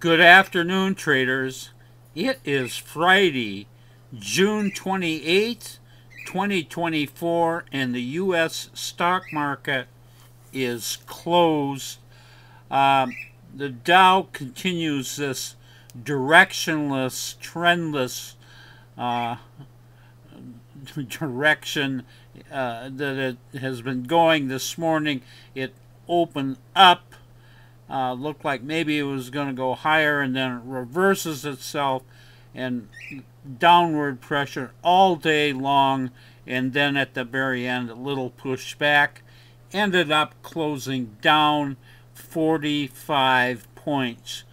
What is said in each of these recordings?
Good afternoon, traders. It is Friday, June 28th, 2024, and the U.S. stock market is closed. Um, the Dow continues this directionless, trendless uh, direction uh, that it has been going this morning. It opened up uh, looked like maybe it was going to go higher and then it reverses itself and downward pressure all day long. And then at the very end a little push back ended up closing down 45 points.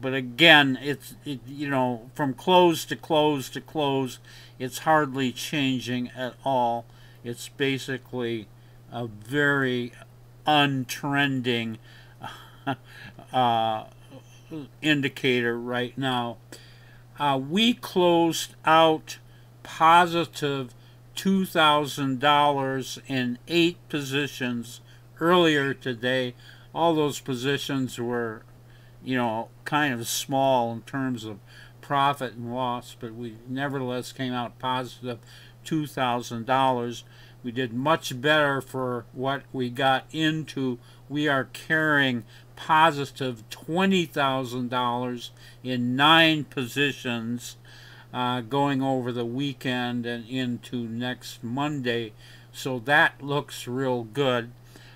But again it's it, you know from close to close to close it's hardly changing at all. It's basically a very untrending uh, indicator right now. Uh, we closed out positive $2,000 in eight positions earlier today. All those positions were, you know, kind of small in terms of profit and loss, but we nevertheless came out positive $2,000. We did much better for what we got into. We are carrying positive $20,000 in nine positions uh, going over the weekend and into next Monday. So that looks real good.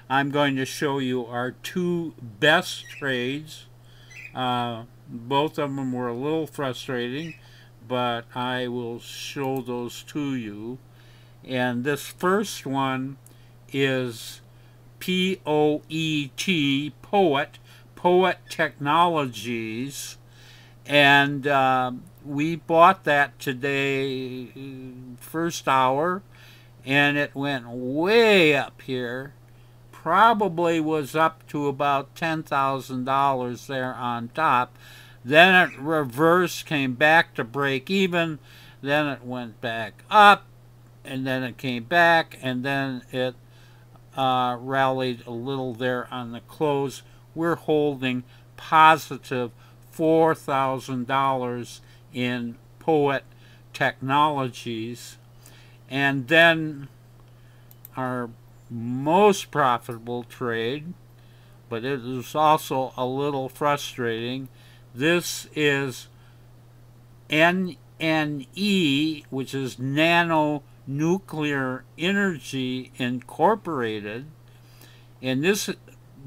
I'm going to show you our two best trades. Uh, both of them were a little frustrating, but I will show those to you. And this first one is P O E T, Poet, Poet Technologies. And uh, we bought that today, first hour, and it went way up here. Probably was up to about $10,000 there on top. Then it reversed, came back to break even. Then it went back up, and then it came back, and then it uh, rallied a little there on the close. We're holding positive $4,000 in Poet Technologies. And then our most profitable trade, but it is also a little frustrating. This is NNE, which is Nano Nuclear Energy Incorporated. And this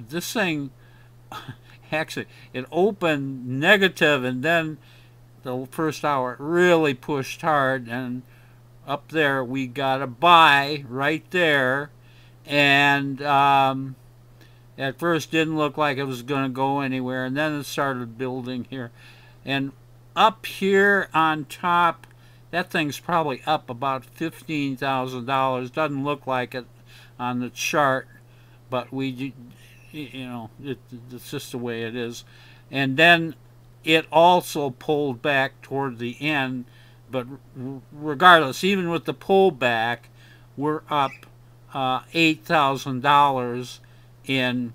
this thing actually it opened negative and then the first hour really pushed hard and up there we got a buy right there and um, at first didn't look like it was going to go anywhere and then it started building here and up here on top that thing's probably up about $15,000. Doesn't look like it on the chart, but we, you know, it, it's just the way it is. And then it also pulled back toward the end, but regardless, even with the pullback, we're up uh, $8,000 in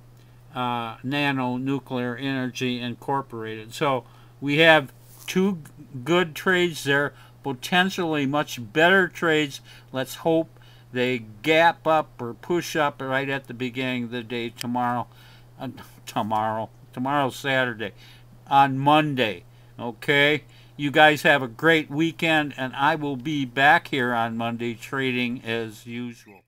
uh, Nano Nuclear Energy Incorporated. So we have two good trades there potentially much better trades. Let's hope they gap up or push up right at the beginning of the day tomorrow. Uh, tomorrow. Tomorrow's Saturday. On Monday. Okay? You guys have a great weekend, and I will be back here on Monday trading as usual.